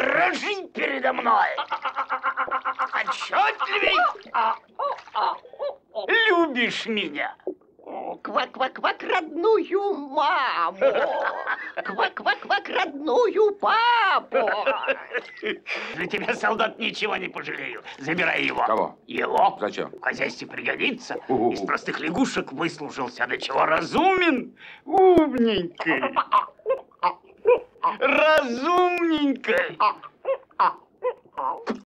дрожи передо мной. Отчетливей. Любишь меня. Квак-квак-квак родную маму. Квак-квак-квак родную папу. Для тебя, солдат, ничего не пожалею. Забирай его. Кого? Его. Зачем? В хозяйстве пригодится. У-у-у. Из простых лягушек выслужился, до чего разумен. Умненький. разумненькой.